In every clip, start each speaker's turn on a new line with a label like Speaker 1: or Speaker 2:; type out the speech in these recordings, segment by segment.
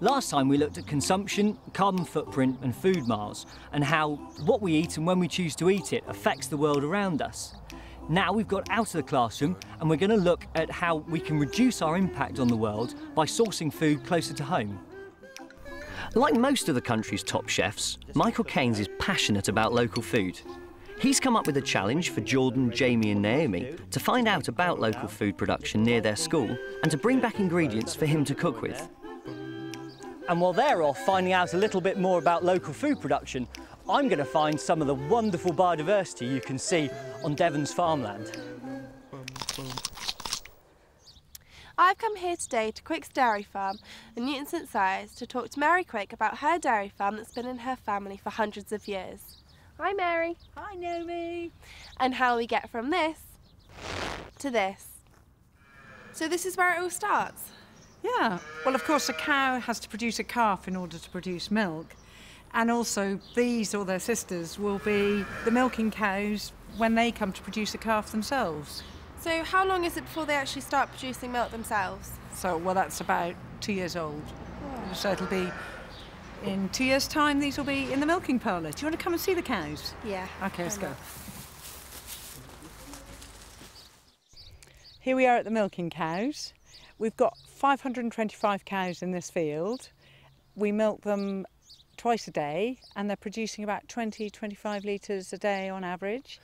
Speaker 1: Last time we looked at consumption, carbon footprint, and food miles, and how what we eat and when we choose to eat it affects the world around us. Now we've got out of the classroom and we're going to look at how we can reduce our impact on the world by sourcing food closer to home. Like most of the country's top chefs, Michael Caines is passionate about local food. He's come up with a challenge for Jordan, Jamie, and Naomi to find out about local food production near their school and to bring back ingredients for him to cook with. And while they're off finding out a little bit more about local food production, I'm going to find some of the wonderful biodiversity you can see on Devon's farmland.
Speaker 2: I've come here today to Quicke's Dairy Farm in Newton St Cyres to talk to Mary Quicke about her dairy farm that's been in her family for hundreds of years. Hi Mary.
Speaker 3: Hi Naomi.
Speaker 2: And how we get from this to this. So this is where it all starts?
Speaker 3: Yeah. Well, of course, a cow has to produce a calf in order to produce milk. And also, these or their sisters will be the milking cows when they come to produce a calf themselves.
Speaker 2: So how long is it before they actually start producing milk themselves?
Speaker 3: So, well, that's about two years old. Oh. So it'll be in two years' time, these will be in the milking parlour. Do you want to come and see the cows?
Speaker 2: Yeah.
Speaker 3: Okay, let's go. Here we are at the milking cows. We've got 525 cows in this field. We milk them twice a day and they're producing about 20 25 litres a day on average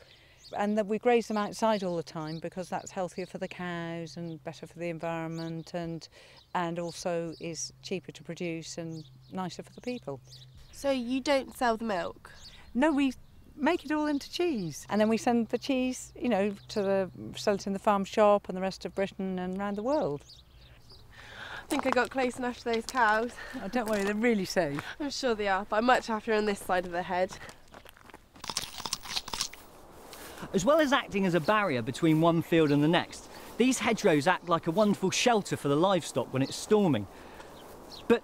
Speaker 3: and that we graze them outside all the time because that's healthier for the cows and better for the environment and and also is cheaper to produce and nicer for the people.
Speaker 2: So you don't sell the milk?
Speaker 3: No, we make it all into cheese and then we send the cheese, you know, to the sell it in the farm shop and the rest of Britain and around the world.
Speaker 2: I think I got close enough to those cows.
Speaker 3: Oh, don't worry, they're really safe.
Speaker 2: I'm sure they are, but I'm much happier on this side of the head.
Speaker 1: As well as acting as a barrier between one field and the next, these hedgerows act like a wonderful shelter for the livestock when it's storming. But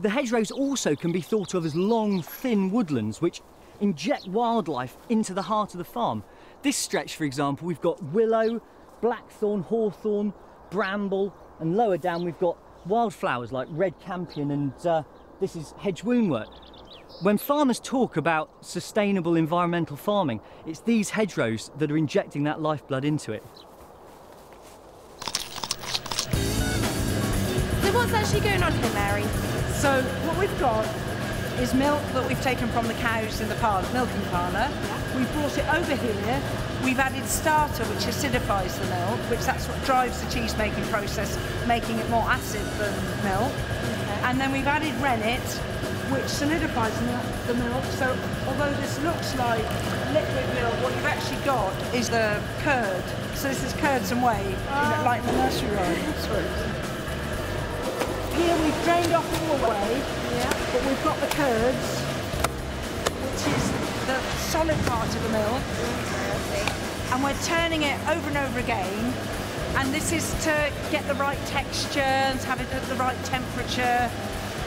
Speaker 1: the hedgerows also can be thought of as long, thin woodlands which inject wildlife into the heart of the farm. This stretch, for example, we've got willow, blackthorn, hawthorn, bramble, and lower down we've got wildflowers like red campion and uh, this is hedge woundwort. When farmers talk about sustainable environmental farming, it's these hedgerows that are injecting that lifeblood into it.
Speaker 2: So what's actually going on here, Mary?
Speaker 3: So what we've got is milk that we've taken from the cows in the par- milking parlour. We've brought it over here. We've added starter, which acidifies the milk, which that's what drives the cheese making process, making it more acid than milk. And then we've added rennet, which solidifies the milk. So although this looks like liquid milk, what you've actually got is the curd. So this is curds and whey, you know, ah. like the nursery rhyme. Here we've drained off all the whey, but we've got the curds, which is the solid part of the milk. Mm-hmm. And we're turning it over and over again. And this is to get the right texture and to have it at the right temperature.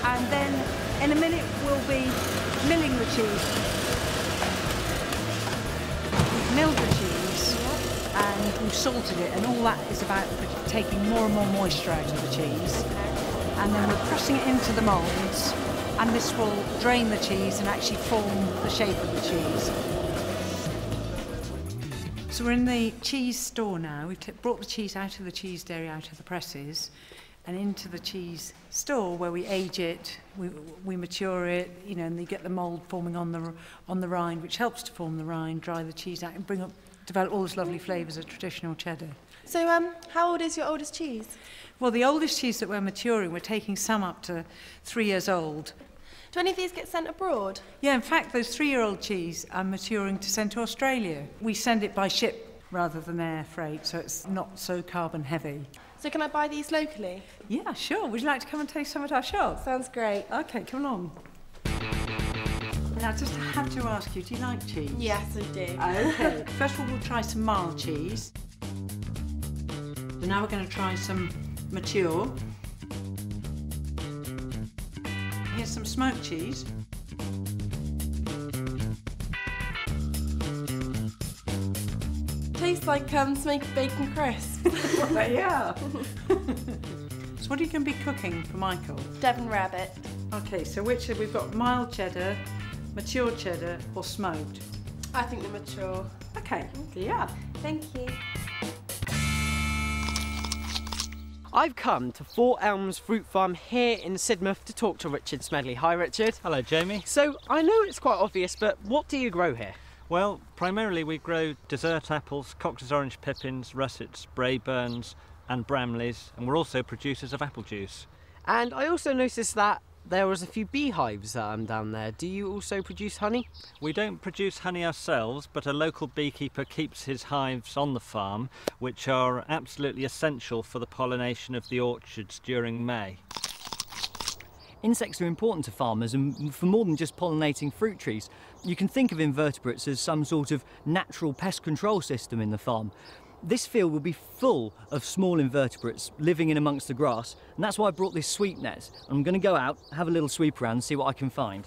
Speaker 3: And then in a minute we'll be milling the cheese. We've milled the cheese and we've salted it and all that is about taking more and more moisture out of the cheese and then we're pressing it into the moulds and this will drain the cheese and actually form the shape of the cheese. So we're in the cheese store now. We've brought the cheese out of the cheese dairy, out of the presses, and into the cheese store where we age it, we, we mature it, you know, and you get the mould forming on the on the rind, which helps to form the rind, dry the cheese out, and bring up develop all those lovely flavours of traditional cheddar.
Speaker 2: So um, how old is your oldest cheese?
Speaker 3: Well, the oldest cheese that we're maturing, we're taking some up to three years old.
Speaker 2: Do any of these get sent abroad?
Speaker 3: Yeah, in fact, those three-year-old cheese are maturing to send to Australia. We send it by ship rather than air freight, so it's not so carbon heavy.
Speaker 2: So can I buy these locally?
Speaker 3: Yeah, sure. Would you like to come and taste some at our shop?
Speaker 2: Sounds great.
Speaker 3: Okay, come along. Now, I just have to ask you, do you like cheese?
Speaker 2: Yes, I do.
Speaker 3: Oh, okay. First of all, we'll try some mild cheese. So now we're going to try some mature. Here's some smoked cheese.
Speaker 2: Tastes like um, smoked bacon crisp.
Speaker 3: yeah. So what are you going to be cooking for Michael?
Speaker 2: Devon rabbit.
Speaker 3: Okay, so which we've got mild cheddar, mature cheddar, or smoked?
Speaker 2: I think the mature.
Speaker 3: Okay, yeah.
Speaker 2: Thank you.
Speaker 4: I've come to Four Elms Fruit Farm here in Sidmouth to talk to Richard Smedley. Hi, Richard.
Speaker 5: Hello, Jamie.
Speaker 4: So I know it's quite obvious, but what do you grow here?
Speaker 5: Well, primarily we grow dessert apples, Cox's orange pippins, russets, Braeburns, and Bramleys, and we're also producers of apple juice.
Speaker 4: And I also noticed that there was a few beehives um, down there. Do you also produce honey?
Speaker 5: We don't produce honey ourselves, but a local beekeeper keeps his hives on the farm, which are absolutely essential for the pollination of the orchards during May.
Speaker 1: Insects are important to farmers and for more than just pollinating fruit trees. You can think of invertebrates as some sort of natural pest control system in the farm. This field will be full of small invertebrates living in amongst the grass, and that's why I brought this sweep net. I'm going to go out, have a little sweep around, and see what I can find.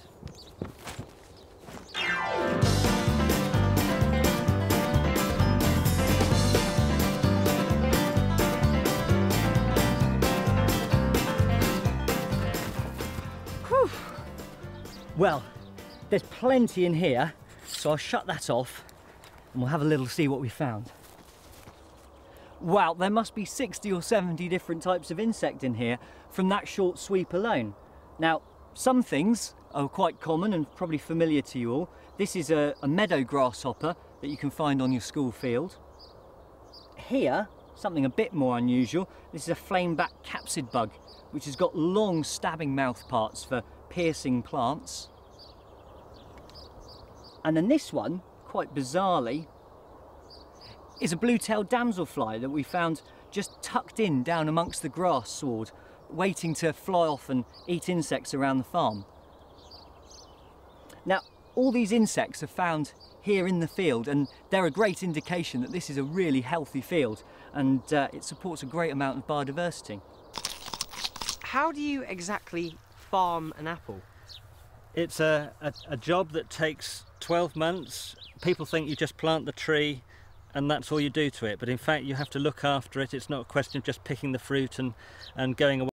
Speaker 1: Well, there's plenty in here, so I'll shut that off and we'll have a little see what we found. Wow, there must be 60 or 70 different types of insect in here from that short sweep alone. Now, some things are quite common and probably familiar to you all. This is a, a meadow grasshopper that you can find on your school field. Here, something a bit more unusual, this is a flameback capsid bug, which has got long stabbing mouth parts for piercing plants. And then this one, quite bizarrely, is a blue-tailed damselfly that we found just tucked in down amongst the grass sward, waiting to fly off and eat insects around the farm. Now, all these insects are found here in the field and they're a great indication that this is a really healthy field and uh, it supports a great amount of biodiversity.
Speaker 4: How do you exactly farm an apple?
Speaker 5: It's a, a, a job that takes 12 months. People think you just plant the tree and that's all you do to it, but in fact you have to look after it. It's not a question of just picking the fruit and, and going away.